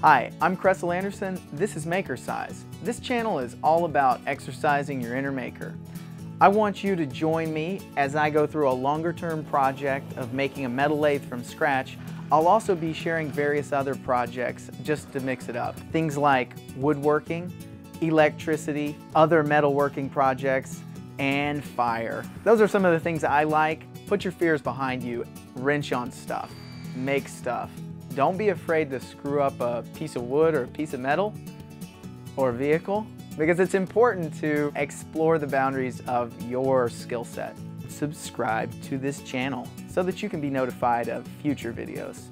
Hi, I'm Cressel Anderson. This is Makercise. This channel is all about exercising your inner maker. I want you to join me as I go through a longer term project of making a metal lathe from scratch. I'll also be sharing various other projects just to mix it up. Things like woodworking, electricity, other metalworking projects, and fire. Those are some of the things I like. Put your fears behind you, wrench on stuff, make stuff. Don't be afraid to screw up a piece of wood or a piece of metal or a vehicle because it's important to explore the boundaries of your skill set. Subscribe to this channel so that you can be notified of future videos.